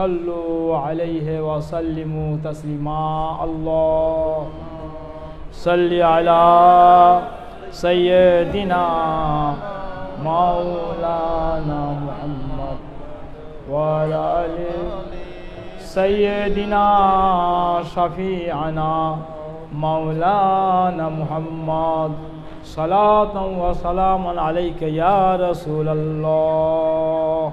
صلوا عليه وسلموا تسليما الله صل على سيدنا مولانا محمد وعلى آل سيدنا شفيعنا مولانا محمد صلاة وسلام عليك يا رسول الله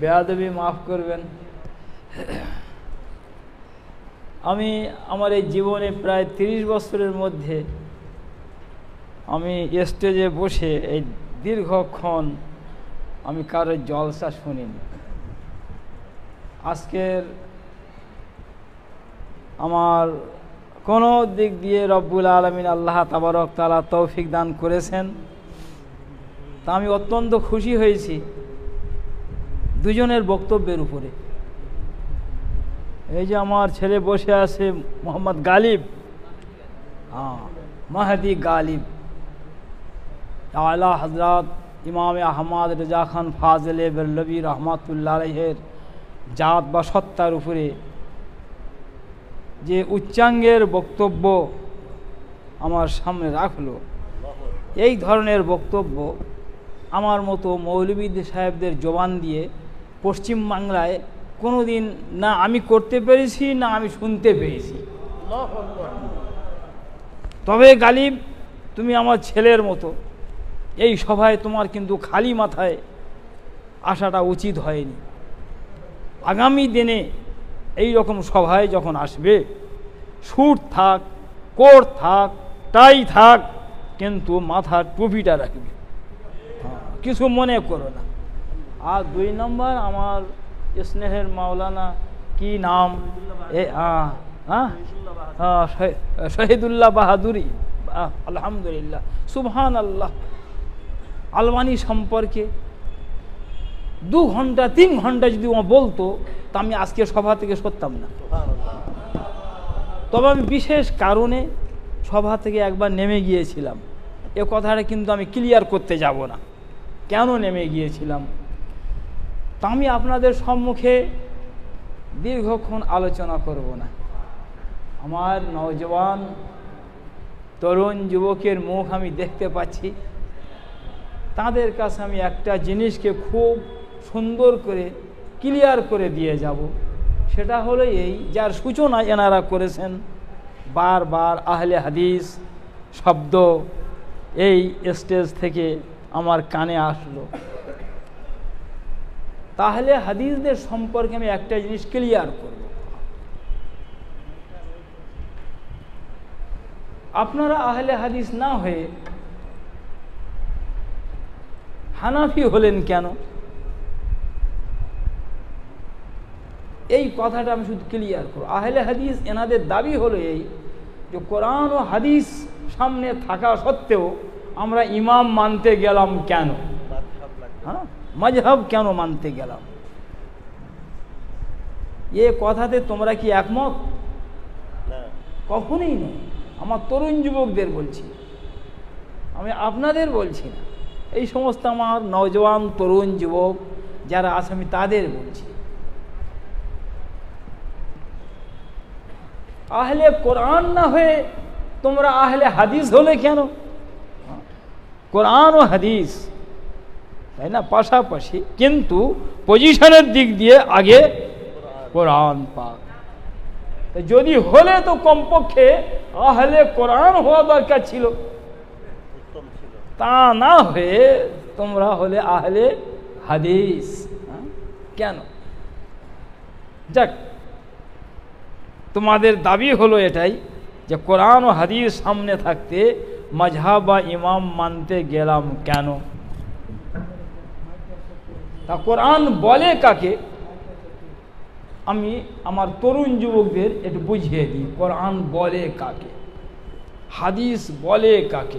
বেয়াদবি মাফ করবেন। আমি আমার এই জীবনে প্রায় তিরিশ বছরের মধ্যে আমি স্টেজে বসে এই দীর্ঘক্ষণ আমি কারোর জলসা শুনিনি। আজকের আমার কোনো দিক দিয়ে রব্বুল আলমিন আল্লাহ তাবারক তালা তৌফিক দান করেছেন, তা আমি অত্যন্ত খুশি হয়েছি। দুজনের বক্তব্যের উপরে। এই যে আমার ছেলে বসে আছে মোহাম্মদ গালিব। হ্যাঁ মাহাদি গালিব। আলা হজরত ইমাম আহমদ রেজা খান ফাজলে বেল্লবী রহমাতুল্লাহের জাত বা সত্তার উপরে যে উচ্চাঙ্গের বক্তব্য আমার সামনে রাখল, এই ধরনের বক্তব্য আমার মতো মৌলবীদ সাহেবদের জবান দিয়ে পশ্চিমবাংলায় কোনো দিন না আমি করতে পেরেছি, না আমি শুনতে পেরেছি। তবে গালিব, তুমি আমার ছেলের মতো। এই সভায় তোমার কিন্তু খালি মাথায় আসাটা উচিত হয়নি। আগামী দিনে এই রকম সভায় যখন আসবে, সুর থাক কোট থাক, টাই থাক, কিন্তু মাথার টুপিটা রাখবে। কিছু মনে করো না। আর দুই নম্বর আমার স্নেহের মাওলানা কি নাম? এ হ্যাঁ শহীদুল্লাহ বাহাদুরি আলহামদুলিল্লাহ। সুবহান আল্লাহ আলমানি সম্পর্কে দু ঘণ্টা, তিন ঘণ্টা যদি ও বলতো, তা আমি আজকে সভা থেকে সরতাম না। তবে আমি বিশেষ কারণে সভা থেকে একবার নেমে গিয়েছিলাম। এ কথাটা কিন্তু আমি ক্লিয়ার করতে যাব না। কেন নেমে গিয়েছিলাম? তা আমি আপনাদের সম্মুখে দীর্ঘক্ষণ আলোচনা করব না। আমার নওজওয়ান তরুণ যুবকের মুখ আমি দেখতে পাচ্ছি। তাদের কাছে আমি একটা জিনিসকে খুব সুন্দর করে ক্লিয়ার করে দিয়ে যাব। সেটা হলো এই, যার সূচনা এনারা করেছেন, বারবার আহলে হাদিস শব্দ এই স্টেজ থেকে আমার কানে আসলো। তাহলে হাদিসদের সম্পর্কে আমি একটা জিনিস ক্লিয়ার করব। আপনারা আহলে হাদিস না হয়ে হানাফি হলেন কেন? এই কথাটা আমি শুধু ক্লিয়ার করব। আহলে হাদিস এনাদের দাবি হলো এই যে কোরআন ও হাদিস সামনে থাকা সত্ত্বেও আমরা ইমাম মানতে গেলাম কেন? হ্যাঁ? মজহব কেন মানতে গেলাম? এ কথাতে তোমরা কি একমত? কখনই নেই আমার তরুণ যুবকদের বলছি। আমি আপনাদের বলছি না। এই সমস্ত আমার নজওয়ান তরুণ যুবক যারা আছে আমি তাদের বলছি। আহলে কোরআন না হয়ে তোমরা আহলে হাদিস হলে কেন? কোরআন ও হাদিস তাই না? পাশাপাশি কিন্তু পজিশনের দিক দিয়ে আগে কোরআন পাক। যদি হলে তো কমপক্ষে আহলে কোরআন হওয়া দরকার ছিল। তা না হয়ে তোমরা হলে আহলে হাদিস। কেন? যাক তোমাদের দাবি হলো এটাই যে কোরআন ও হাদিস সামনে থাকতে মাঝহাব বা ইমাম মানতে গেলাম কেন? তা কোরআন বলে কাকে? আমি আমার তরুণ যুবকদের একটু বুঝিয়ে দিই, কোরআন বলে কাকে? হাদিস বলে কাকে?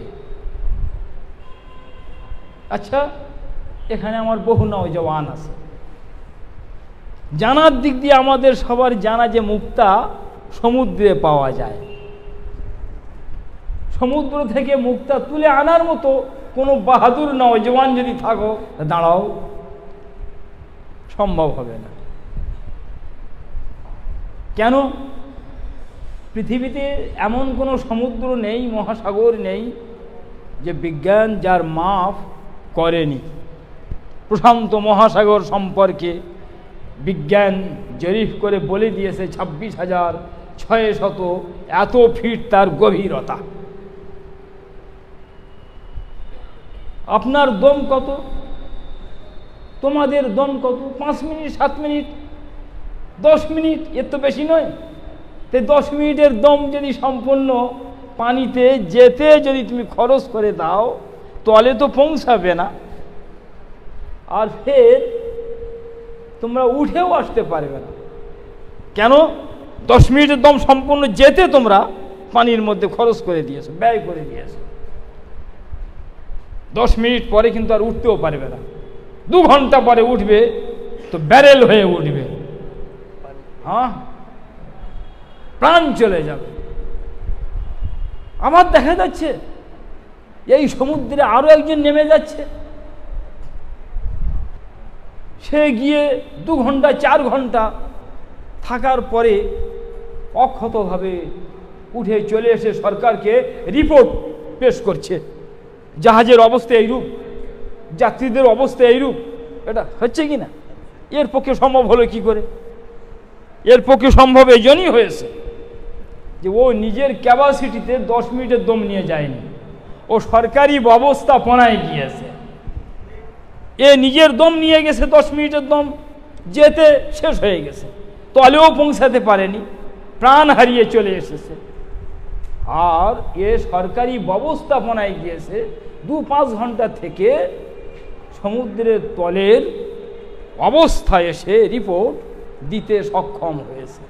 আচ্ছা এখানে আমার বহু নওজওয়ান আছে। জানার দিক দিয়ে আমাদের সবার জানা যে মুক্তা সমুদ্রে পাওয়া যায়। সমুদ্র থেকে মুক্তা তুলে আনার মতো কোনো বাহাদুর নওজওয়ান যদি থাকো, দাঁড়াও। সম্ভব হবে না। কেন? পৃথিবীতে এমন কোনো সমুদ্র নেই, মহাসাগর নেই, যে বিজ্ঞান যার মাপ করেনি। প্রশান্ত মহাসাগর সম্পর্কে বিজ্ঞান জরিফ করে বলে দিয়েছে ছাব্বিশ হাজার ছয় শত এত ফিট তার গভীরতা। আপনার দম কত? তোমাদের দম কত? পাঁচ মিনিট, সাত মিনিট? দশ মিনিট? এর তো বেশি নয়। তো দশ মিনিটের দম যদি সম্পূর্ণ পানিতে যেতে যদি তুমি খরচ করে দাও, তলে তো পৌঁছাবে না। আর ফের তোমরা উঠেও আসতে পারবে না। কেন? দশ মিনিটের দম সম্পূর্ণ যেতে তোমরা পানির মধ্যে খরচ করে দিয়েছ, ব্যয় করে দিয়েছ। দশ মিনিট পরে কিন্তু আর উঠতেও পারবে না। দু ঘণ্টা পরে উঠবে, তো ব্যারেল হয়ে উঠবে। হ্যাঁ? প্রাণ চলে যাবে। আমার দেখা যাচ্ছে, এই সমুদ্রে আরও একজন নেমে যাচ্ছে। সে গিয়ে দু ঘণ্টা, চার ঘণ্টা থাকার পরে অক্ষতভাবে উঠে চলে এসে সরকারকে রিপোর্ট পেশ করছে। জাহাজের অবস্থা এইরূপ। যাত্রীদের অবস্থা এইরূপ। এটা হচ্ছে কি না? এর পক্ষে সম্ভব হলো কি করে? এর পক্ষে সম্ভব এই জন্যই হয়েছে যে ও নিজের ক্যাপাসিটিতে দশ মিনিটের দম নিয়ে যায়নি। ও সরকারি ব্যবস্থাপনায় গিয়েছে। এ নিজের দম নিয়ে গেছে দশ মিনিটের দম, যেতে শেষ হয়ে গেছে। তলেও পৌঁছাতে পারেনি, প্রাণ হারিয়ে চলে এসেছে। আর এ সরকারি ব্যবস্থাপনায় গিয়েছে দু পাঁচ ঘণ্টা থেকে সমুদ্রের তলের অবস্থায় এসে রিপোর্ট দিতে সক্ষম হয়েছে।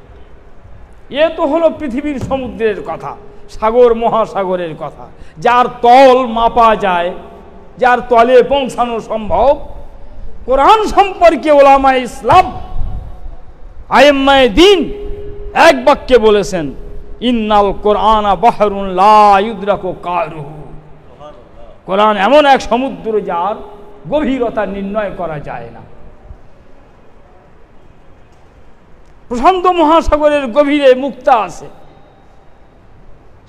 এ তো হলো পৃথিবীর সমুদ্রের কথা, সাগর মহাসাগরের কথা। যার তল মাপা যায়, যার তলে পৌঁছানো সম্ভব, কোরআন সম্পর্কে ওলামা ইসলাম আয়েম্মায় দিন এক বাক্যে বলেছেন, ইন্নাল কোরআন বাহরুন লাউদ্রাকো কারুহু। কোরআন এমন এক সমুদ্র যার গভীরতা নির্ণয় করা যায় না। প্রশান্ত মহাসাগরের গভীরে মুক্তা আছে।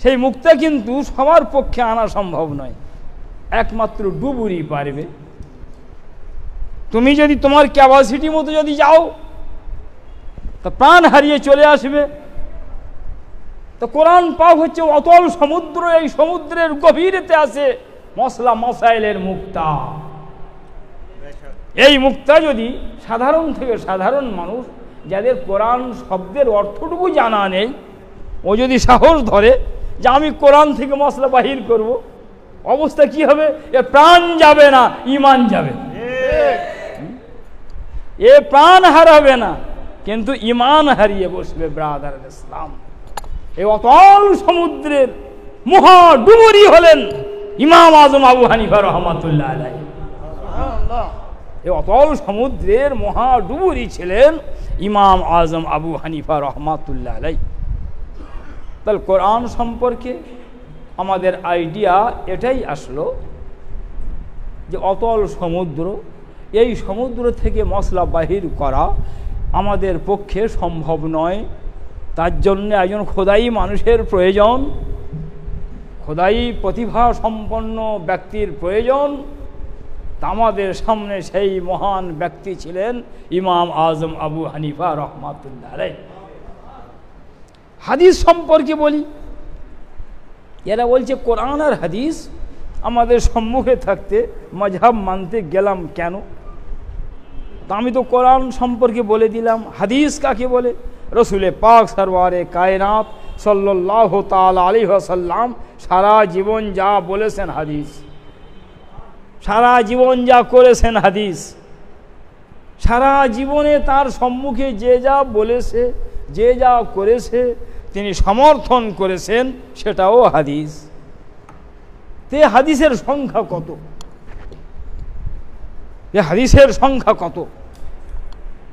সেই মুক্তা কিন্তু সবার পক্ষে আনা সম্ভব নয়। একমাত্র ডুবুরি পারবে। তুমি যদি তোমার ক্যাপাসিটি মতো যদি যাও, তা প্রাণ হারিয়ে চলে আসবে। তো কোরআন পাক হচ্ছে অতল সমুদ্র, এই সমুদ্রের গভীরেতে আছে মশলা মশাইলের মুক্তা। এই মুক্তা যদি সাধারণ থেকে সাধারণ মানুষ, যাদের কোরআন শব্দের অর্থটুকু জানা নেই, ও যদি সাহস ধরে যে আমি কোরআন থেকে মশলা বাহির করব, অবস্থা কি হবে? এ প্রাণ যাবে না, ইমান যাবে এ প্রাণ হারাবে না, কিন্তু ইমান হারিয়ে বসবে ব্রাদার ইসলাম। এই অতল সমুদ্রের মহাডুবুরি হলেন ইমাম আজম আবু হানিফা রহমাতুল্লাহ আলাই অতল সমুদ্রের মহাডুবুরি ছিলেন ইমাম আজম আবু হানিফা রহমাতুল্লাহ আলাই তাহলে কোরআন সম্পর্কে আমাদের আইডিয়া এটাই আসলো যে অতল সমুদ্র, এই সমুদ্র থেকে মশলা বাহির করা আমাদের পক্ষে সম্ভব নয়। তার জন্য একজন খোদাই মানুষের প্রয়োজন, খোদাই প্রতিভা সম্পন্ন ব্যক্তির প্রয়োজন। আমাদের সামনে সেই মহান ব্যক্তি ছিলেন ইমাম আজম আবু হানিফা রহমাতুল্লাহ হাদিস সম্পর্কে বলি, এরা বলছে, কোরআন আর হাদিস আমাদের সম্মুখে থাকতে মজহাব মানতে গেলাম কেন? তা আমি তো কোরআন সম্পর্কে বলে দিলাম, হাদিস কাকে বলে? রসুলে পাক সরওয়ারে কায়নাত সাল্লাহ তাল আলী সাল্লাম সারা জীবন যা বলেছেন হাদিস। সারা জীবন যা করেছেন হাদিস, সারা জীবনে তার সম্মুখে যে যা বলেছে, যে যা করেছে, তিনি সমর্থন করেছেন, সেটাও হাদিস। তে হাদিসের সংখ্যা কত? এ হাদিসের সংখ্যা কত?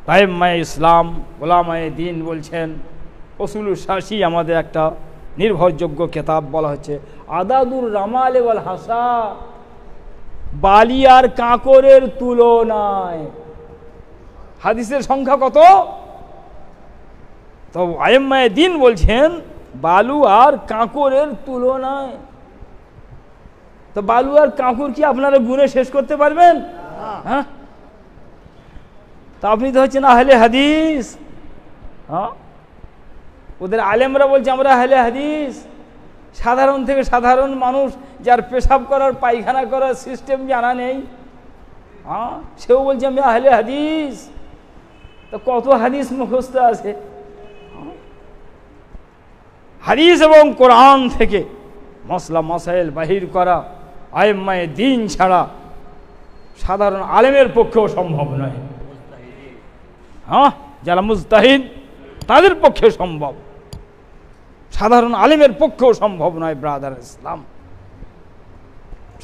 তাইম্মায় ইসলাম, ওলামায় দিন বলছেন অসুল শাসি আমাদের একটা নির্ভরযোগ্য কেতাব বলা হচ্ছে, আদাদুর রামাল ওয়াল হাসা। বালি আর কাঁকরের তুলনায়। হাদিসের সংখ্যা কত? তো আয়েম্মায় দিন বলছেন বালু আর কাঁকরের তুলনায়। তো বালু আর কাঁকুর কি আপনারা গুনে শেষ করতে পারবেন? হ্যাঁ? তা আপনি তো হচ্ছেন আহলে হাদিস। হ্যাঁ? ওদের আলেমরা বলছে আমরা আহলে হাদিস। সাধারণ থেকে সাধারণ মানুষ যার পেশাব করার, পায়খানা করার সিস্টেম জানা নেই। হ্যাঁ? সেও বলছে, আমি আহলে হাদিস। তো কত হাদিস মুখস্থ আছে? হ্যাঁ? হাদিস এবং কোরআন থেকে মশলা মশাইল বাহির করা আয়েম্মায় দিন ছাড়া সাধারণ আলেমের পক্ষেও সম্ভব নয়। হ্যাঁ? যারা মুস্তাহিদ তাদের পক্ষে সম্ভব। সাধারণ আলেমের পক্ষেও সম্ভব নয় ব্রাদার ইসলাম।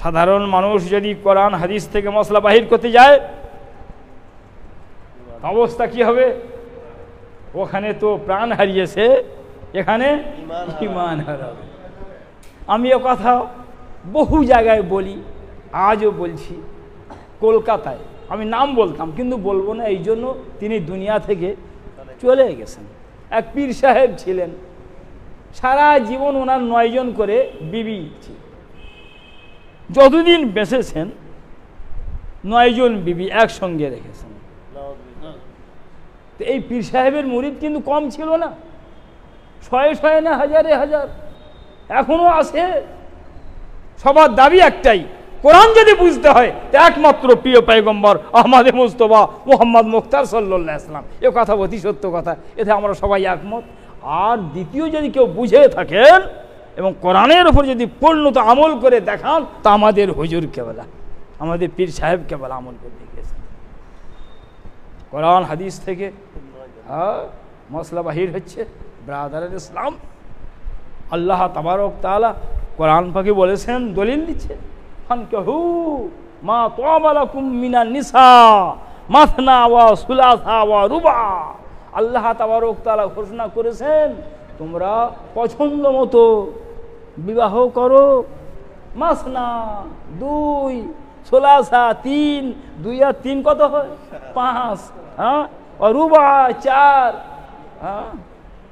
সাধারণ মানুষ যদি কোরআন হাদিস থেকে মশলা বাহির করতে যায় অবস্থা কি হবে? ওখানে তো প্রাণ হারিয়েছে এখানে ইমান হারাবে। আমি ও কথা বহু জায়গায় বলি আজও বলছি কলকাতায়। আমি নাম বলতাম কিন্তু বলব না এই জন্য তিনি দুনিয়া থেকে চলে গেছেন। এক পীর সাহেব ছিলেন সারা জীবন ওনার নয়জন করে বিবি যতদিন বেঁচেছেন নয়জন বিবি একসঙ্গে রেখেছেন। তো এই পীর সাহেবের মুরিদ কিন্তু কম ছিল না। শয়ে শয়ে না হাজারে হাজার। এখনও আছে। সবার দাবি একটাই, কোরআন যদি বুঝতে হয় একমাত্র প্রিয় পাইগম্বর আহমাদে মুস্তফা মোহাম্মদ মুখতার সাল্লাহ ইসলাম এ কথা অতি সত্য কথা, এতে আমরা সবাই একমত। আর দ্বিতীয় যদি কেউ বুঝে থাকেন এবং কোরআনের ওপর যদি পূর্ণত আমল করে দেখান, তা আমাদের হুজুর কেবলা আমাদের পীর সাহেব কেবলা আমল করে দেখিয়েছেন কোরআন, হাদিস থেকে হ্যাঁ মশলা বাহির হচ্ছে, ব্রাদার ইসলাম, আল্লাহ তাবারক তালা কোরআন পাকে বলেছেন, দলিল দিচ্ছে, ফানকাহু মা তোয়াবালাকুম মিনা নিসা মাথনা ওয়া সুলাসা ওয়া রুবা আল্লাহ তাবারক তালা ঘোষণা করেছেন, তোমরা পছন্দ মতো বিবাহ করো। মাসনা দুই, সোলাসা তিন, দুই আর তিন কত হয়? পাঁচ হ্যাঁ? অরুবা চার হ্যাঁ?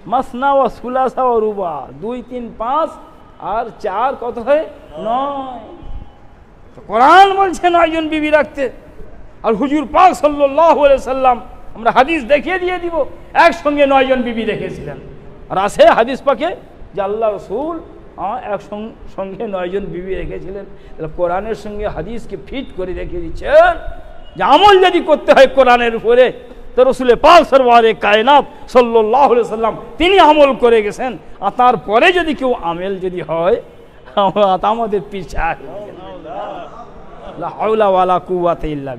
মাসনা ও সুলাসা অরুবা দুই, তিন, পাঁচ আর চার কত হয়? নয়। কোরআন বলছে নয়জন বিবি রাখতে। আর হুজুর পাক সাল্লাহ সাল্লাম আমরা হাদিস দেখিয়ে দিয়ে দিব। একসঙ্গে নয়জন বিবি রেখেছিলেন আর আছে হাদিস পাকে যে আল্লাহ রসুল এক সঙ্গে নয়জন বিবি রেখেছিলেন তাহলে কোরআনের সঙ্গে হাদিসকে ফিট করে রেখে দিচ্ছেন যে আমল যদি করতে হয় কোরআনের উপরে, তো রসুলের পাল সরবারে কায়নাত সাল্লাহ সাল্লাম তিনি আমল করে গেছেন। আর তারপরে যদি কেউ আমেল যদি হয় আমাদের পিছা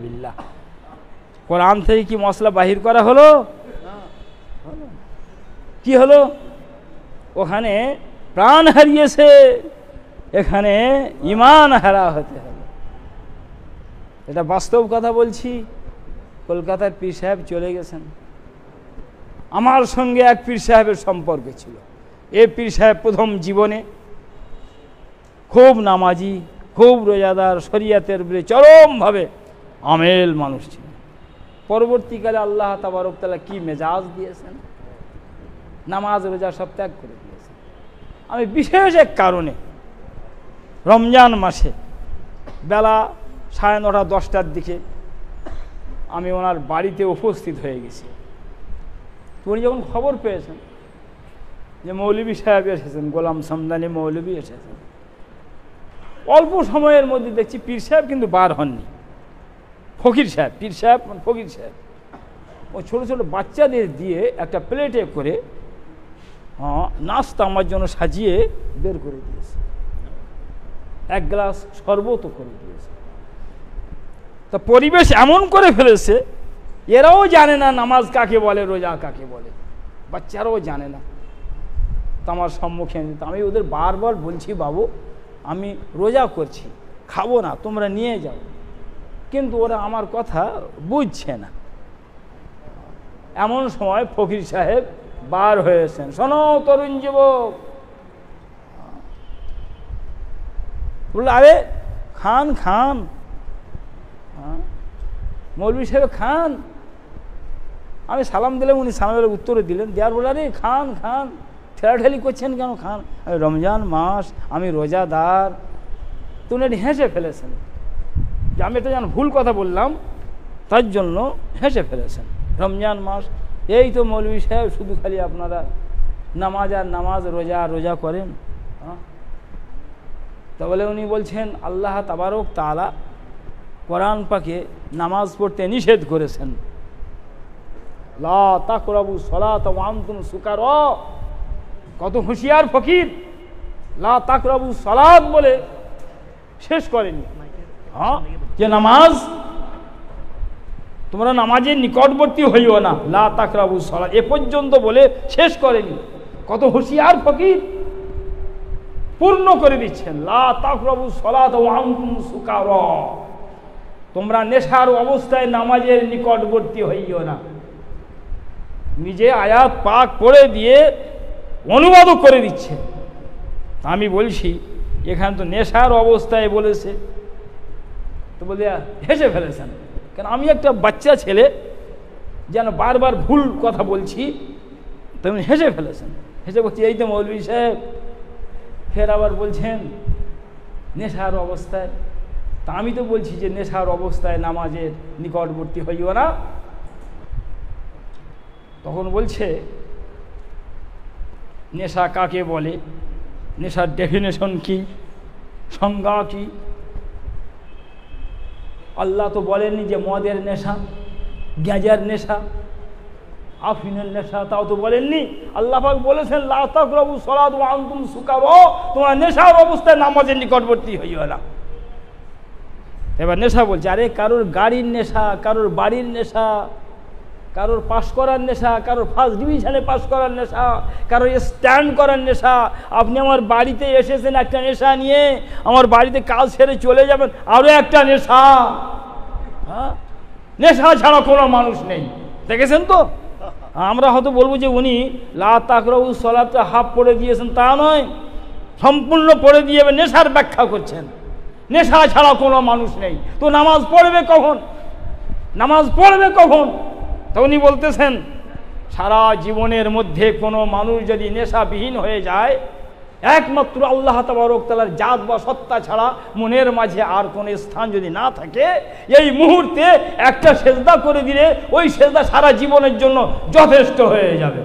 বিল্লাহ। কোরআন থেকে কি মশলা বাহির করা হলো? কি হলো? ওখানে প্রাণ হারিয়েছে। এখানে ইমান হারা হতে হবে। এটা বাস্তব কথা বলছি। কলকাতার পীর সাহেব চলে গেছেন। আমার সঙ্গে এক পীর সাহেবের সম্পর্ক ছিল। এ পীর সাহেব প্রথম জীবনে খুব নামাজি, খুব রোজাদার, শরিয়াতের চরমভাবে আমেল মানুষ ছিল। পরবর্তীকালে আল্লাহ তাবারকতালা কি মেজাজ দিয়েছেন? নামাজ, রোজা সব ত্যাগ করে দিয়েছেন। আমি বিশেষ এক কারণে রমজান মাসে বেলা সাড়ে নটা, দশটার দিকে আমি ওনার বাড়িতে উপস্থিত হয়ে গেছি। উনি যখন খবর পেয়েছেন যে মৌলবী সাহেব এসেছেন, গোলাম সামদানি মৌলবী এসেছেন, অল্প সময়ের মধ্যে দেখছি পীর সাহেব কিন্তু বার হননি। ফকির সাহেব, পীর সাহেব ফকির সাহেব। ও ছোটো ছোটো বাচ্চাদের দিয়ে একটা প্লেটে করে হ্যাঁ নাস্তা আমার জন্য সাজিয়ে বের করে দিয়েছে। এক গ্লাস শরবত করে দিয়েছে। তা পরিবেশ এমন করে ফেলেছে, এরাও জানে না নামাজ কাকে বলে, রোজা কাকে বলে। বাচ্চারাও জানে না। তো আমার সম্মুখে আমি ওদের বারবার বলছি, বাবু, আমি রোজা করছি, খাব না, তোমরা নিয়ে যাও। কিন্তু ওরা আমার কথা বুঝছে না। এমন সময় ফকির সাহেব বার হয়েছেন। শোনো তরুণ যুবক। বলল, আরে, খান খান। মৌলবী সাহেব, খান। আমি সালাম দিলাম, উনি সালামের উত্তরে দিলেন। দেওয়ার বলে আরে, খান খান। ঠেলাঠেলি করছেন কেন, খান? রমজান মাস, আমি রোজাদার। তো উনি হেসে ফেলেছেন। যে আমি এটা যেন ভুল কথা বললাম, তার জন্য হেসে ফেলেছেন। রমজান মাস, এই তো মৌলবী সাহেব, শুধু খালি আপনারা নামাজ আর নামাজ, রোজা রোজা করেন হ্যাঁ? তা বলে উনি বলছেন, আল্লাহ তাবারক তালা কোরআন পাকে নামাজ পড়তে নিষেধ করেছেন। লা তাকরাবু সলাত সুকার। কত হুঁশিয়ার ফকির। লা তাকরাবু সলাত বলে শেষ করেনি। যে নামাজ, তোমরা নামাজের নিকটবর্তী হইও না। লা তাকরাবু সলাত। এ পর্যন্ত বলে শেষ করেনি। কত হুঁশিয়ার ফকির। পূর্ণ করে দিচ্ছেন। লা তাকরাবু সলাত ওয়ান্তুম সুকার। তোমরা নেশার অবস্থায় নামাজের নিকটবর্তী হইও না। নিজে আয়াত পাক পড়ে দিয়ে অনুবাদও করে দিচ্ছে আমি বলছি, এখানে তো নেশার অবস্থায় বলেছে। তো বলে হেসে ফেলেছেন। কেন, আমি একটা বাচ্চা ছেলে, যেন বারবার ভুল কথা বলছি, তেমনি হেসে ফেলেছেন। হেসে বলছি, এই তো মৌলবী সাহেব। ফের আবার বলছেন, নেশার অবস্থায়। তা আমি তো বলছি যে, নেশার অবস্থায় নামাজের নিকটবর্তী হইও না। তখন বলছে, নেশা কাকে বলে? নেশার ডেফিনেশন কি? সংজ্ঞা কি? আল্লাহ তো বলেননি যে মদের নেশা, গ্যাজার নেশা, আফিনের নেশা, তাও তো বলেননি। আল্লাহ পাক বলেছেন লাতাকরবু সলাদ আন্তুম তোমার নেশার অবস্থায় নামাজের নিকটবর্তী হইও না। এবার নেশা বলছে, আরে কারোর গাড়ির নেশা, কারোর বাড়ির নেশা কারোর পাশ করার নেশা, কারোর ফার্স্ট ডিভিশনে পাশ করার নেশা, কারোর স্ট্যান্ড করার নেশা। আপনি আমার বাড়িতে এসেছেন একটা নেশা নিয়ে, আমার বাড়িতে কাজ সেরে চলে যাবেন আরও একটা নেশা। হ্যাঁ? নেশা ছাড়া কোনো মানুষ নেই। দেখেছেন তো? আমরা হয়তো বলব যে উনি লা তাকরাউ সলাতে হাফ পড়ে দিয়েছেন, তা নয়। সম্পূর্ণ পড়ে দিয়ে নেশার ব্যাখ্যা করছেন। নেশা ছাড়া কোনো মানুষ নেই। তো নামাজ পড়বে কখন? নামাজ পড়বে কখন? তো উনি বলতেছেন সারা জীবনের মধ্যে কোনো মানুষ যদি নেশাবিহীন হয়ে যায় একমাত্র আল্লাহ তাবারকতালার জাত বা সত্তা ছাড়া মনের মাঝে আর কোনো স্থান যদি না থাকে এই মুহূর্তে একটা সেজদা করে দিলে ওই সেজদা সারা জীবনের জন্য যথেষ্ট হয়ে যাবে।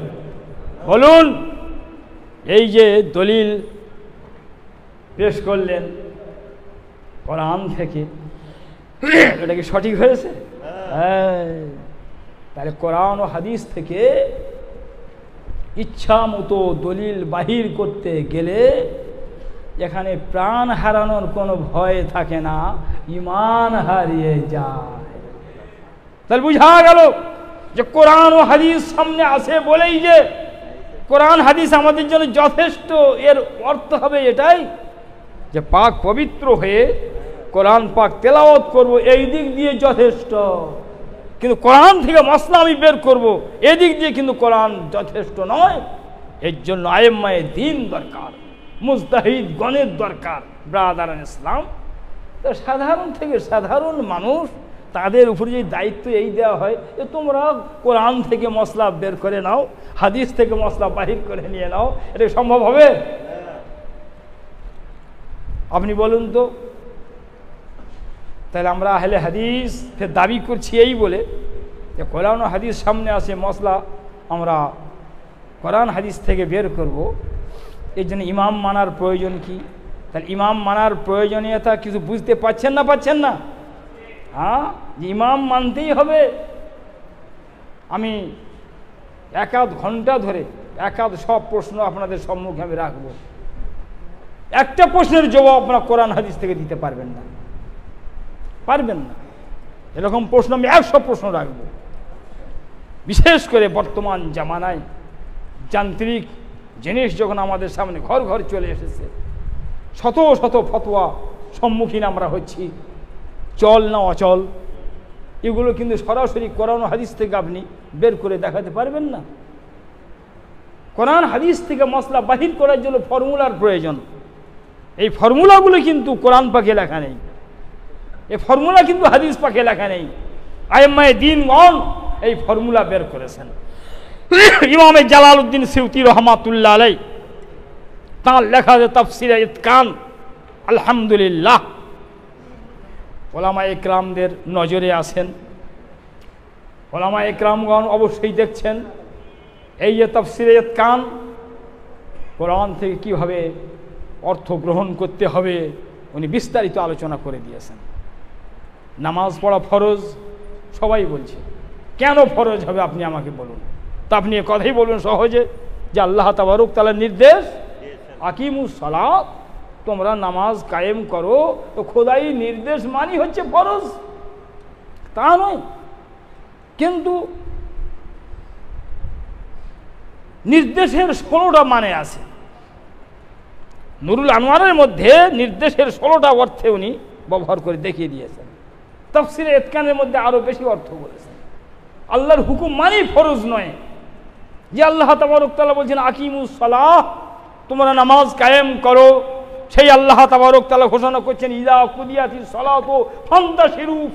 বলুন এই যে দলিল পেশ করলেন কোরআন থেকে এটা কি সঠিক হয়েছে? হ্যাঁ। তাহলে কোরআন ও হাদিস থেকে ইচ্ছা মতো দলিল বাহির করতে গেলে এখানে প্রাণ হারানোর কোনো ভয় থাকে না, ইমান হারিয়ে যায়। তাহলে বুঝা গেল যে কোরআন ও হাদিস সামনে আসে বলেই যে কোরআন হাদিস আমাদের জন্য যথেষ্ট, এর অর্থ হবে এটাই যে পাক পবিত্র হয়ে কোরআন পাক তেলাওয়াত করব, এই দিক দিয়ে যথেষ্ট। কিন্তু কোরআন থেকে মশলা আমি বের করব। এদিক দিয়ে কিন্তু কোরআন যথেষ্ট নয়। এর জন্য আয়েম্মায় দিন দরকার মুস্তাহিদ গণের দরকার, ব্রাদার ইসলাম। তো সাধারণ থেকে সাধারণ মানুষ তাদের উপরে যে দায়িত্ব এই দেওয়া হয়, যে তোমরা কোরআন থেকে মশলা বের করে নাও, হাদিস থেকে মশলা বাহির করে নিয়ে নাও, এটা সম্ভব হবে? আপনি বলুন তো। তাহলে আমরা আহলে হাদিস ফের দাবি করছি এই বলে যে কোরআন হাদিস সামনে আসে মশলা আমরা কোরআন হাদিস থেকে বের করব। এর জন্য ইমাম মানার প্রয়োজন কি? তাহলে ইমাম মানার প্রয়োজনীয়তা কিছু বুঝতে পাচ্ছেন না পাচ্ছেন না? হ্যাঁ? যে ইমাম মানতেই হবে। আমি এক আধ ঘণ্টা ধরে, এক আধ সব প্রশ্ন আপনাদের সম্মুখে আমি রাখব। একটা প্রশ্নের জবাব আপনারা কোরআন হাদিস থেকে দিতে পারবেন না। পারবেন না। এরকম প্রশ্ন আমি একশো প্রশ্ন রাখব। বিশেষ করে বর্তমান জামানায় যান্ত্রিক জিনিস যখন আমাদের সামনে ঘর ঘর চলে এসেছে, শত শত ফতোয়া সম্মুখীন আমরা হচ্ছি। চল না অচল। এগুলো কিন্তু সরাসরি কোরআন হাদিস থেকে আপনি বের করে দেখাতে পারবেন না। কোরআন, হাদিস থেকে মশলা বাহির করার জন্য ফর্মুলার প্রয়োজন। এই ফর্মুলাগুলো কিন্তু কোরআন পাকে লেখা নেই। এই ফর্মুলা কিন্তু হাদিস পাকে লেখা নেই। আইম্মায় দিন গণ এই ফর্মুলা বের করেছেন। ইমামে জালাল উদ্দিন সিউতি রহমাতুল্লাহ আলাই তাঁর লেখা যে তফসিরে ইতকান, আলহামদুলিল্লাহ। ওলামা একরামদের নজরে আসেন ওলামা একরামগণ অবশ্যই দেখছেন, এই যে তফসিরে ইতকান, কোরআন থেকে কীভাবে অর্থ গ্রহণ করতে হবে, উনি বিস্তারিত আলোচনা করে দিয়েছেন। নামাজ পড়া ফরজ? সবাই বলছে, কেন ফরজ হবে আপনি আমাকে বলুন? তা আপনি এ কথাই বলুন সহজে যে আল্লাহ তাবারুক তালার নির্দেশ, আকিমুস সালাত, তোমরা নামাজ কায়েম করো। তো খোদাই নির্দেশ মানি হচ্ছে ফরজ। তা নয়। কিন্তু নির্দেশের ষোলোটা মানে আছে। নুরুল আনোয়ারের মধ্যে নির্দেশের ষোলোটা অর্থে উনি ব্যবহার করে দেখিয়ে দিয়েছেন। তফসিরে এতকানের মধ্যে আরও বেশি অর্থ বলেছেন। আল্লাহর হুকুম মানেই ফরজ নয়। যে আল্লাহ তাবারকতালা বলছেন, আকিমুস সালাহ, তোমরা নামাজ কায়েম করো। সেই আল্লাহ তাবারকতালা ঘোষণা করছেন, ইদা কুদিয়াতি সালাত ফন্তা শিরু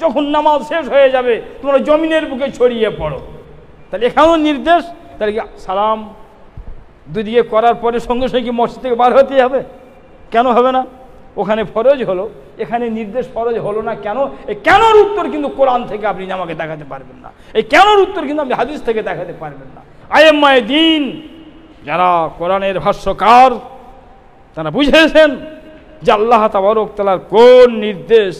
যখন নামাজ শেষ হয়ে যাবে, তোমরা জমিনের বুকে ছড়িয়ে পড়ো। তাহলে এখানেও নির্দেশ, তাহলে সালাম দুদিকে করার পরে সঙ্গে সঙ্গে মসজিদ থেকে বার হতে হবে? কেন হবে না? ওখানে ফরজ হলো, এখানে নির্দেশ ফরজ হলো না কেন? এই কেনর উত্তর কিন্তু কোরআন থেকে আপনি আমাকে দেখাতে পারবেন না। এই কেনর উত্তর কিন্তু আপনি হাদিস থেকে দেখাতে পারবেন না। আয়েম্মায় দিন, যারা কোরআনের ভাষ্যকার, তারা বুঝেছেন যে আল্লাহ তাবারক তালার কোন নির্দেশ,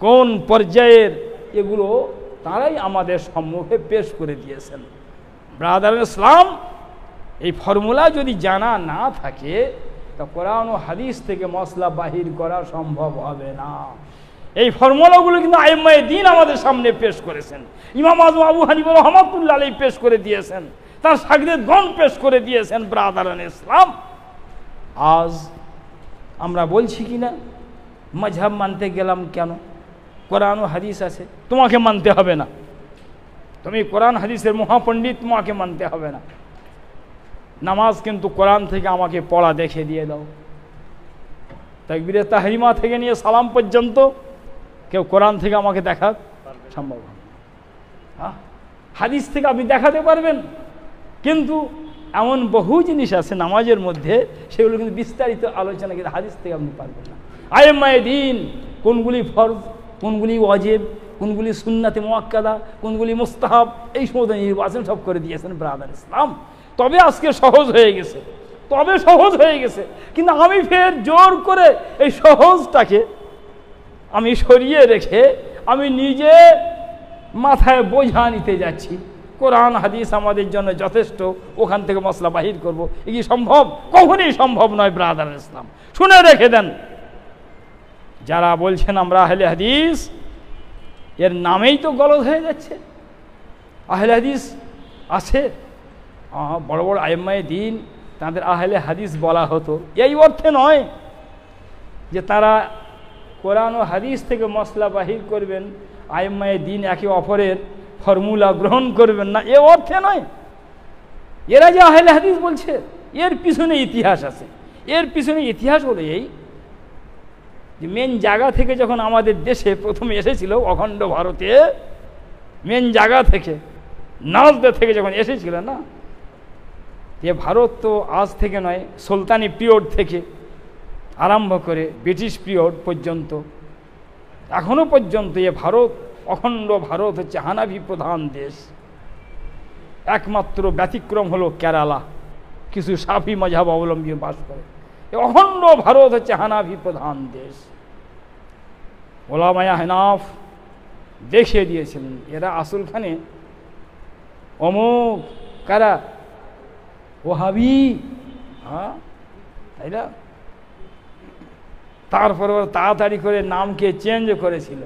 কোন পর্যায়ের, এগুলো তারাই আমাদের সম্মুখে পেশ করে দিয়েছেন। ব্রাদার ইসলাম, এই ফর্মুলা যদি জানা না থাকে তা কোরআন ও হাদিস থেকে মশলা বাহির করা সম্ভব হবে না। এই ফর্মুলাগুলো কিন্তু আইম্মায় দিন আমাদের সামনে পেশ করেছেন। ইমাম আজম আবু হানিফ রহমতুল্লাহ আলী পেশ করে দিয়েছেন। তার সাগরেদ গণ পেশ করে দিয়েছেন ব্রাদারান ইসলাম। আজ আমরা বলছি কি না? মজহাব মানতে গেলাম কেন? কোরআন ও হাদিস আছে, তোমাকে মানতে হবে না। তুমি কোরআন, হাদিসের মহাপণ্ডিত, তোমাকে মানতে হবে না। নামাজ কিন্তু কোরআন থেকে আমাকে পড়া দেখে দিয়ে দাও। তাকবিরে তাহরিমা থেকে নিয়ে সালাম পর্যন্ত কেউ কোরআন থেকে আমাকে দেখা সম্ভব হ্যাঁ? হাদিস থেকে আপনি দেখাতে পারবেন। কিন্তু এমন বহু জিনিস আছে নামাজের মধ্যে, সেগুলো কিন্তু বিস্তারিত আলোচনা কিন্তু হাদিস থেকে আপনি পারবেন না। আয়েমায় দিন, কোনগুলি ফরজ, কোনগুলি ওয়াজেব, কোনগুলি সুন্নাতে মোয়াক্কাদা, কোনগুলি মুস্তাহাব, এই সমস্ত নির্বাচন সব করে দিয়েছেন ব্রাদার ইসলাম। তবে আজকে সহজ হয়ে গেছে। তবে সহজ হয়ে গেছে। কিন্তু আমি ফের জোর করে এই সহজটাকে আমি সরিয়ে রেখে আমি নিজে মাথায় বোঝা নিতে যাচ্ছি। কোরআন, হাদিস আমাদের জন্য যথেষ্ট। ওখান থেকে মশলা বাহির করব। এ কি সম্ভব? কখনই সম্ভব নয়, ব্রাদার ইসলাম। শুনে রেখে দেন। যারা বলছেন আমরা আহলে হাদিস, এর নামেই তো গলদ হয়ে যাচ্ছে। আহলে হাদিস আছে। বড় বড় আয়ম্মায় দিন, তাদের আহলে হাদিস বলা হতো। এই অর্থে নয় যে তারা কোরআন ও হাদিস থেকে মশলা বাহির করবেন আয়ম্মায় দিন একে অপরের ফর্মুলা গ্রহণ করবেন না, এ অর্থে নয়। এরা যে আহলে হাদিস বলছে, এর পিছনে ইতিহাস আছে। এর পিছনে ইতিহাস হলো এই যে মেন জায়গা থেকে যখন আমাদের দেশে প্রথমে এসেছিল, অখণ্ড ভারতে মেন জায়গা থেকে, নাজদে থেকে যখন এসেছিল না যে ভারত তো আজ থেকে নয়, সুলতানি পিরিয়ড থেকে আরম্ভ করে ব্রিটিশ পিরিয়ড পর্যন্ত। এখনও পর্যন্ত এ ভারত, অখণ্ড ভারত হচ্ছে হানাভি প্রধান দেশ। একমাত্র ব্যতিক্রম হলো কেরালা। কিছু সাফি মজাব অবলম্বী বাস করে। অখণ্ড ভারত হচ্ছে হানাভি প্রধান দেশ। ওলামায়া হেনাফ দেখিয়ে দিয়েছিলেন, এরা আসলখানে অমুক কারা ওহাবি হ্যাঁ? তাই না? তারপর তাড়াতাড়ি করে নামকে চেঞ্জ করেছিল।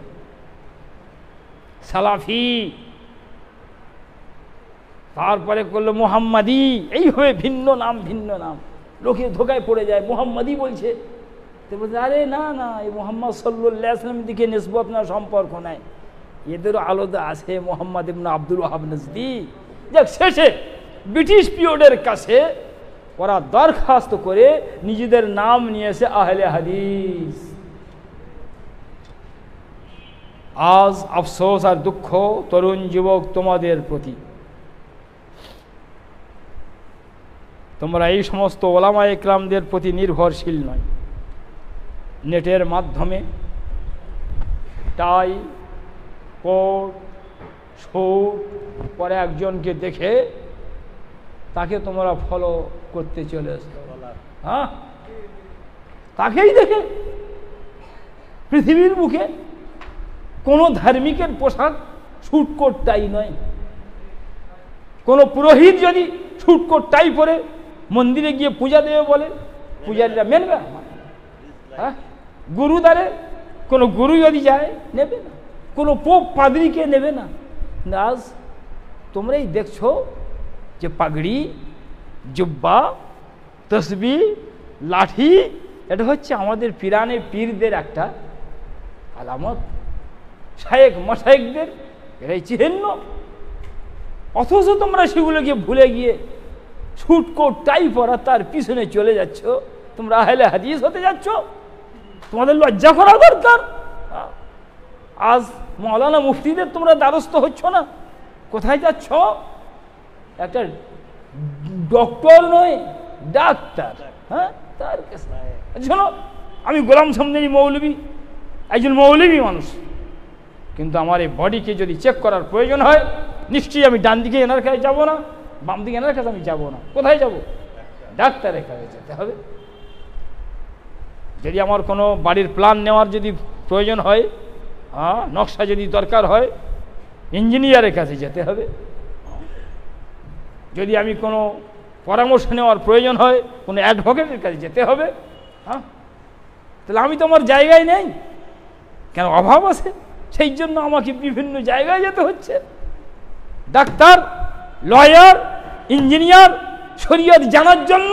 সালাফি। তারপরে করল মোহাম্মদি। হয়ে ভিন্ন নাম ভিন্ন নাম। লোকে ধোকায় পড়ে যায় মোহাম্মদই বলছে। তো বলছে, আরে না না, এই মোহাম্মদ সাল্লাহ আসলামের দিকে নেসবো আপনার সম্পর্ক নাই। এদেরও আলাদা আছে মোহাম্মদ ইবন আব্দুল ওহাব নজদি। যাক, শেষে ব্রিটিশ পিরিয়ডের কাছে ওরা দরখাস্ত করে নিজেদের নাম নিয়েছে আহলে হাদিস। আজ আফসোস আর দুঃখ তরুণ যুবক তোমাদের প্রতি। তোমরা এই সমস্ত ওলামা একরামদের প্রতি নির্ভরশীল নয়। নেটের মাধ্যমে টাই কোট শুট পরে একজনকে দেখে তাকে তোমরা ফলো করতে চলে এসো হ্যাঁ? তাকেই দেখে পৃথিবীর মুখে কোনো ধার্মিকের পোশাক শুটকোট টাই নয়। কোনো পুরোহিত যদি শুটকোট টাই পরে মন্দিরে গিয়ে পূজা দেবে বলে পূজারীরা মেনবে? হ্যাঁ? গুরুদ্বারে কোনো গুরু যদি যায় নেবে না। কোনো পোপ পাদরিকে নেবে না। আজ তোমরাই দেখছ যে পাগড়ি, জুব্বা, তসবি, লাঠি, এটা হচ্ছে আমাদের পিরানে পীরদের একটা আলামত। শায়েক মশায়েকদের এটাই চিহ্ন। অথচ তোমরা সেগুলোকে ভুলে গিয়ে ছুটকোট টাই পরা তার পিছনে চলে যাচ্ছ। তোমরা আহলে হাদিস হতে যাচ্ছ। তোমাদের লজ্জা করা দরকার। আজ মৌলানা মুফতিদের তোমরা দ্বারস্থ হচ্ছ না। কোথায় যাচ্ছ? একটা ডক্টর নয় ডাক্তার। হ্যাঁ? তার কাছে। শোনো আমি গোলাম সামদানি মৌলবী একজন মৌলবী মানুষ। কিন্তু আমার এই বডিকে যদি চেক করার প্রয়োজন হয় নিশ্চয়ই আমি ডান দিকে এনার কাছে যাব না বাম দিকে এনার কাছে আমি যাব না। কোথায় যাব? ডাক্তারের কাছে যেতে হবে। যদি আমার কোনো বাড়ির প্ল্যান নেওয়ার যদি প্রয়োজন হয় হ্যাঁ নকশা যদি দরকার হয় ইঞ্জিনিয়ারের কাছে যেতে হবে। যদি আমি কোনো পরামর্শ নেওয়ার প্রয়োজন হয়, কোনো অ্যাডভোকেটের কাছে যেতে হবে হ্যাঁ? তাহলে আমি তো আমার জায়গায় নেই। কেন অভাব আছে? সেই জন্য আমাকে বিভিন্ন জায়গায় যেতে হচ্ছে। ডাক্তার লয়ার ইঞ্জিনিয়ার শরীয়ত জানার জন্য,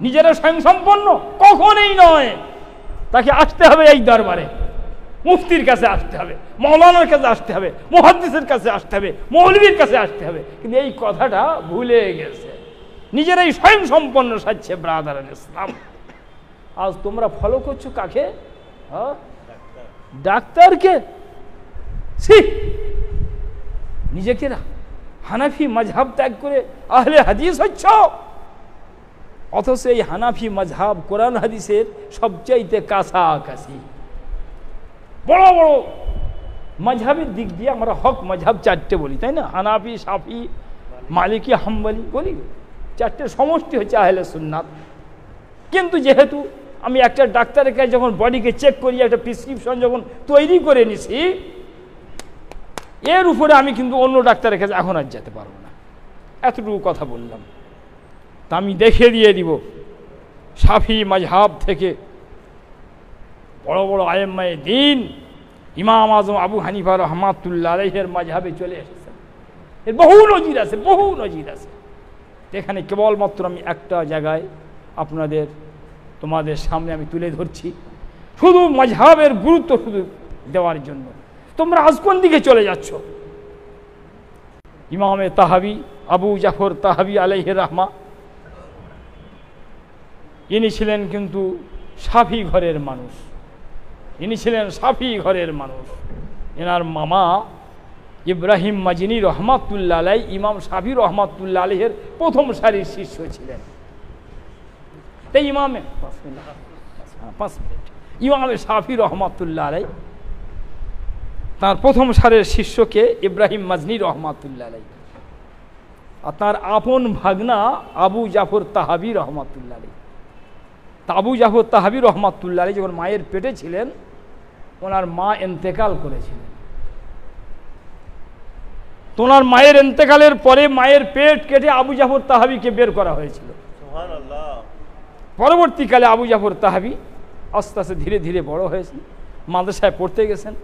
নিজেরা স্বয়ংসম্পন্ন, কখনই নয়। তাকে আসতে হবে এই দরবারে। মুফতির কাছে আসতে হবে, মৌলানার কাছে আসতে হবে, মহাদ্দিসের কাছে আসতে হবে, মৌলবীর কাছে আসতে হবে। কিন্তু এই কথাটা ভুলে গেছে। নিজেরাই স্বয়ং সম্পন্ন সাজছে ব্রাদার ইসলাম আজ তোমরা ফলো করছ কাকে? হ্যাঁ? ডাক্তারকে? সি নিজেকে হানাফি মজহাব ত্যাগ করে আহলে হাদিস হচ্ছ। অথচ এই হানাফি মজহাব কোরআন হাদিসের সবচাইতে কাছাকাছি। বড় বড়। মজহাবের দিক দিয়ে আমরা হক মজহাব চারটে বলি, তাই না? হানাফি, সাফি, মালিকি, হাম্বালি বলি। চারটে সমষ্টি হচ্ছে আহলে সুন্নাত। কিন্তু যেহেতু আমি একটা ডাক্তারের কাছে যখন বডিকে চেক করি, একটা প্রেসক্রিপশন যখন তৈরি করে নিছি, এর উপরে আমি কিন্তু অন্য ডাক্তারের কাছে এখন আর যেতে পারব না। এতটুকু কথা বললাম। তা আমি দেখে দিয়ে দিব, সাফি মাজহাব থেকে বড় বড় আয়েম্মায় দিন। ইমাম আজম আবু হানিফা রহমাতুল্লাহ আলহের মাঝহাবে চলে এসেছেন এর বহু নজির আছে, বহু নজির আছে। এখানে কেবলমাত্র আমি একটা জায়গায় আপনাদের, তোমাদের সামনে আমি তুলে ধরছি। শুধু মজহাবের গুরুত্ব শুধু দেওয়ার জন্য। তোমরা আজ কোন দিকে চলে যাচ্ছ? ইমামে তাহাবি, আবু জাফর তাহাবি আলাইহের রহমা। ইনি ছিলেন কিন্তু সাফি ঘরের মানুষ। ইনি ছিলেন সাফি ঘরের মানুষ। এনার মামা ইব্রাহিম মাজিনী রহমাতুল্লা আলাই ইমাম সাফি রহমাতুল্লা আলহের প্রথম সারির শিষ্য ছিলেন। তাই ইমামে পাঁচ মিনিট হ্যাঁ, পাঁচ মিনিট। ইমামে সাফি রহমাতুল্লাহ আলাই তার প্রথম সারের শিষ্যকে ইব্রাহিম মাজনি রহমাতুল্লাহ আলাই আর তার আপন ভাগনা আবু জাফর তাহাবি রহমাতুল্লাহ আলাই তা আবু জাফর তাহাবি রহমাতুল্লাহ আলী যখন মায়ের পেটে ছিলেন ওনার মা এন্তেকাল করেছিলেন। তো ওনার মায়ের এন্তেকালের পরে মায়ের পেট কেটে আবু জাফর তাহাবিকে বের করা হয়েছিল। পরবর্তীকালে আবু জাফর তাহাবি আস্তে আস্তে ধীরে ধীরে বড় হয়েছেন মাদ্রাসায় পড়তে গেছেন।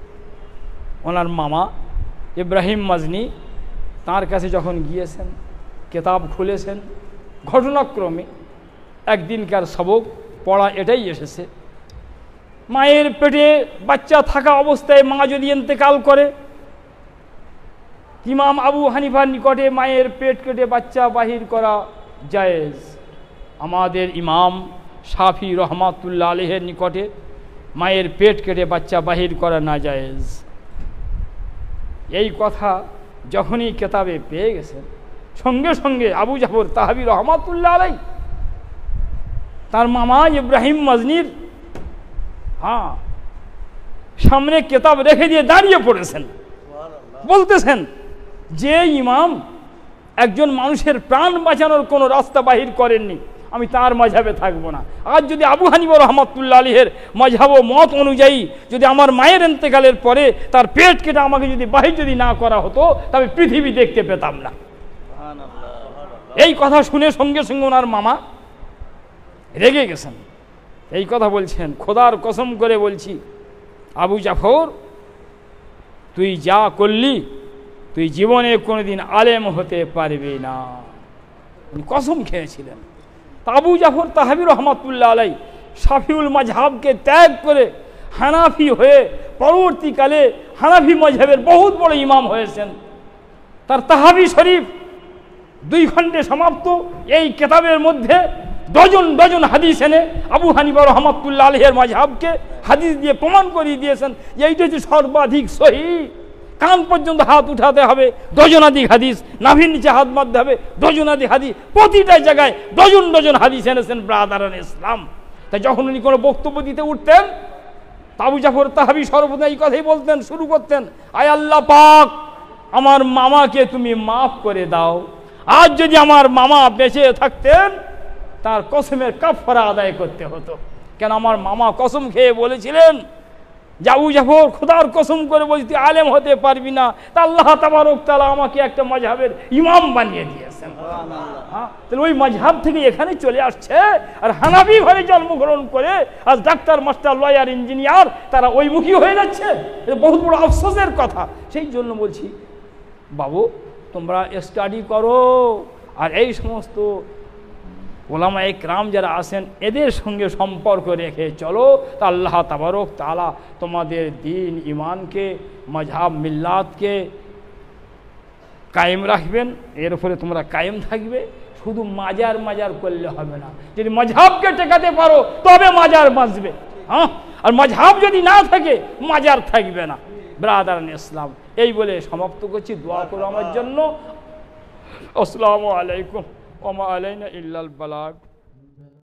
ওনার মামা ইব্রাহিম মাজনি তার কাছে যখন গিয়েছেন কেতাব খুলেছেন ঘটনাক্রমে একদিনকার সবক পড়া এটাই এসেছে। মায়ের পেটে বাচ্চা থাকা অবস্থায় মা যদি এন্তেকাল করে, ইমাম আবু হানিফার নিকটে মায়ের পেট কেটে বাচ্চা বাহির করা জায়েজ। আমাদের ইমাম শাফি রহমাতুল্লা আলহের নিকটে মায়ের পেট কেটে বাচ্চা বাহির করা না জায়েজ। এই কথা যখনই কেতাবে পেয়ে গেছেন, সঙ্গে সঙ্গে আবু জাফর তাহাবি রহমাতুল্লাহ আলাই তার মামা ইব্রাহিম মজনির হ্যাঁ সামনে কেতাব রেখে দিয়ে দাঁড়িয়ে পড়েছেন। বলতেছেন যে ইমাম একজন মানুষের প্রাণ বাঁচানোর কোনো রাস্তা বাহির করেননি আমি তার মাঝাবে থাকব না। আজ যদি আবু হানিব রহমতুল্লা আলীহের মাঝাব মত অনুযায়ী যদি আমার মায়ের এন্তেকালের পরে তার পেট কেটে আমাকে যদি বাহির যদি না করা হতো তবে পৃথিবী দেখতে পেতাম না। এই কথা শুনে সঙ্গে সঙ্গে ওনার মামা রেগে গেছেন। এই কথা বলছেন, খোদার কসম করে বলছি, আবু জাফর, তুই যা করলি, তুই জীবনে কোনোদিন আলেম হতে পারবি না। উনি কসম খেয়েছিলেন। আবু জাফর তাহাবি রহমতুল্লাহ আলাই শাফিউল মাঝহাবকে ত্যাগ করে হানাফি হয়ে পরবর্তীকালে হানাফি মজহাবের বহুত বড় ইমাম হয়েছেন। তার তাহাবি শরীফ দুই খণ্ডে সমাপ্ত। এই কেতাবের মধ্যে ডজন ডজন হাদিস এনে আবু হানিবা রহমতুল্লাহ আলহের মাঝহাবকে হাদিস দিয়ে প্রমাণ করিয়ে দিয়েছেন যে এইটা হচ্ছে সর্বাধিক সহি। কান পর্যন্ত হাত উঠাতে হবে, ডজনাধিক হাদিস, নাভির নিচে হাত বাঁধতে হবে, ডজনাধিক হাদিস। প্রতিটা জায়গায় ডজন ডজন হাদিস এনেছেন ব্রাদারান ইসলাম। তাই যখন উনি কোনো বক্তব্য দিতে উঠতেন তাবু জাফর তাহাবি সর্বদা এই কথাই বলতেন, শুরু করতেন, আয় আল্লাহ পাক, আমার মামাকে তুমি মাফ করে দাও। আজ যদি আমার মামা বেঁচে থাকতেন তার কসমের কাফারা আদায় করতে হতো। কেন আমার মামা কসম খেয়ে বলেছিলেন জাবু জাফর খোদার কসম করে বলছি তুই আলেম হতে পারবি না। তা আল্লাহ তাবারক তালা আমাকে একটা মজহাবের ইমাম বানিয়ে দিয়েছেন। হ্যাঁ, তাহলে ওই মজহাব থেকে এখানে চলে আসছে আর হানাবি ঘরে জন্মগ্রহণ করে আজ ডাক্তার মাস্টার লয়ার ইঞ্জিনিয়ার তারা ওই মুখী হয়ে যাচ্ছে। বহুত বড় আফসোসের কথা। সেই জন্য বলছি বাবু তোমরা স্টাডি করো আর এই সমস্ত ওলামা একরাম যারা আছেন, এদের সঙ্গে সম্পর্ক রেখে চলো। তা আল্লাহ তাবারক তালা তোমাদের দিন ইমানকে মজহাব মিল্লাতকে কায়েম রাখবেন। এর উপরে তোমরা কায়েম থাকবে। শুধু মাজার মাজার করলে হবে না। যদি মজহাবকে টেকাতে পারো, তবে মাজার বাঁচবে। হ্যাঁ? আর মজহাব যদি না থাকে, মাজার থাকবে না। ব্রাদার ইসলাম, এই বলে সমাপ্ত করছি। দোয়া করো আমার জন্য। আসসালামু আলাইকুম। وما علينا إلا البلاغ.